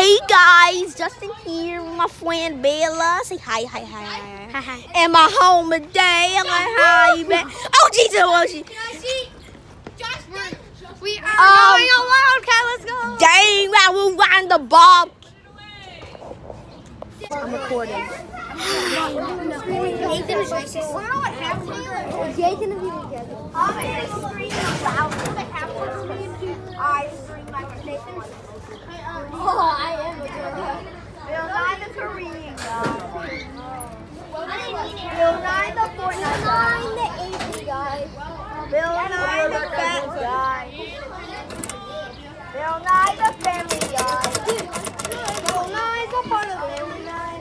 Hey guys, Justin here with my friend Bella. Say hi, hi, hi, hi. Hi, hi. And my home today. I'm like, hi, man. Oh, Jesus, well, she. We are Um, going on Wildcat. Let's go. Dang, I will wind the bob. I'm recording. Nathan is racist. We're not half Nathan is even good. I'm going to scream loud for the half scream. I scream like Nathan. Oh, I am a girl. Bill Nye the Korean guy. Bill Nye the Fortnite guy. the Asian guy. Bill Nye the fat guy. Bill Nye the family guy. Bill Nye's a part of Family Guy.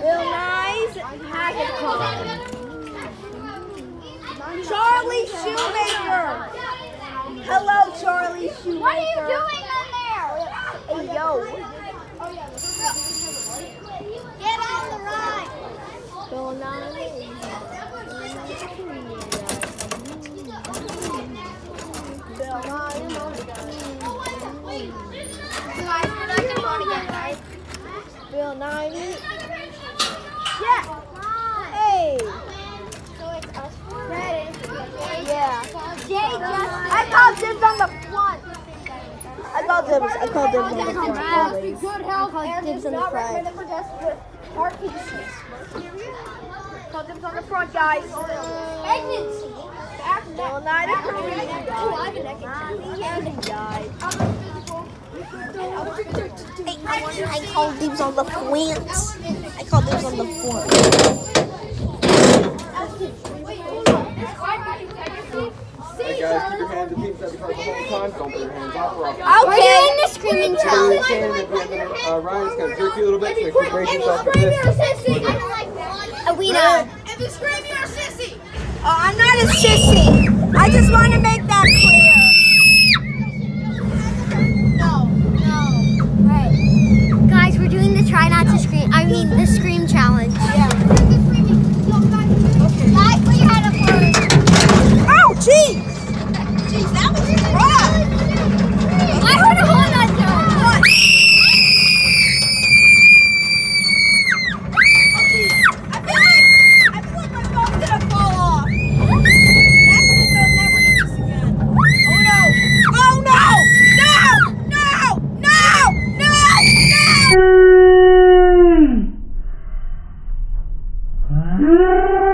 Bill Nye's Hackathon. Charlie Shoemaker. Hello, Charlie Shoemaker. What are you doing on there? Hey, yo. Get on the ride. Bill Nye. Bill Nye. Guys, we're not gonna run again, guys. Bill Nye. Yeah. Hey. Yeah. I called dibs on the front. I called dibs. I called dibs on the always. Good health. Dibs on the front. Called dibs on the front, guys. Pregnancy. Bill Nye the Korean Oh, guy. I have an egg. He died. Hey, I, I call dibs on the flints. I call dibs on the front. Your hands off or off. We're doing the screaming So you challenge. can, if you have to, uh, Ryan's gonna jerk you a little bit, so you can brace yourself like this. We know. Oh, I'm not a sissy. I just want to make that clear. 嗯